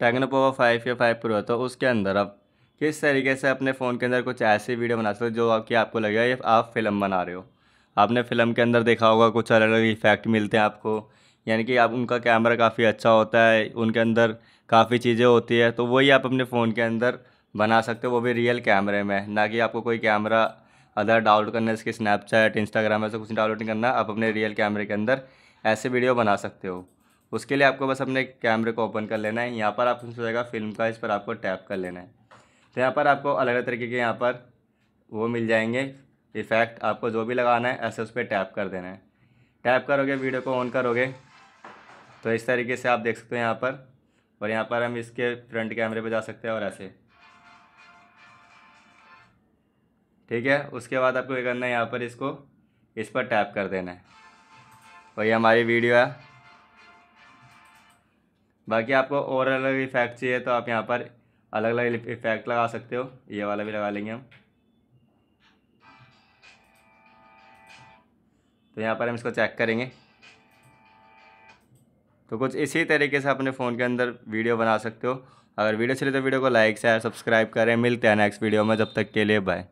Techno five या five pro है तो उसके अंदर आप किस तरीके से अपने फ़ोन के अंदर कुछ ऐसी वीडियो बना सकते हो जो कि आपको लगेगा ये आप फ़िल्म बना रहे हो। आपने फ़िल्म के अंदर देखा होगा, कुछ अलग अलग इफ़ेक्ट मिलते हैं आपको। यानी कि आप, उनका कैमरा काफ़ी अच्छा होता है, उनके अंदर काफ़ी चीज़ें होती है तो वही आप अपने फ़ोन के अंदर बना सकते हो, वो भी रियल कैमरे में। ना कि आपको कोई कैमरा अदर डाउनलोड करना इसके स्नैपचैट इंस्टाग्राम ऐसा कुछ डाउनलोड नहीं करना, आप अपने रियल कैमरे के अंदर ऐसे वीडियो बना सकते हो। उसके लिए आपको बस अपने कैमरे को ओपन कर लेना है। यहाँ पर आपको जाएगा फ़िल्म का इस पर आपको टैप कर लेना है। तो यहाँ पर आपको अलग अलग तरीके के यहाँ पर वो मिल जाएँगे। इफ़ेक्ट आपको जो भी लगाना है, ऐसे उस पर टैप कर देना है। टैप करोगे, वीडियो को ऑन करोगे तो इस तरीके से आप देख सकते हो यहाँ पर। और यहाँ पर हम इसके फ्रंट कैमरे पर जा सकते हैं और ऐसे। ठीक है? उसके बाद आपको क्या करना है, यहाँ पर इसको इस पर टैप कर देना है। और ये हमारी वीडियो है। बाकी आपको और अलग इफ़ेक्ट चाहिए तो आप यहाँ पर अलग अलग इफ़ेक्ट लगा सकते हो। ये वाला भी लगा लेंगे हम। तो यहाँ पर हम इसको चेक करेंगे। तो कुछ इसी तरीके से अपने फ़ोन के अंदर वीडियो बना सकते हो। अगर वीडियो चले तो वीडियो को लाइक शेयर सब्सक्राइब करें। मिलते हैं नेक्स्ट वीडियो में। जब तक के लिए बाय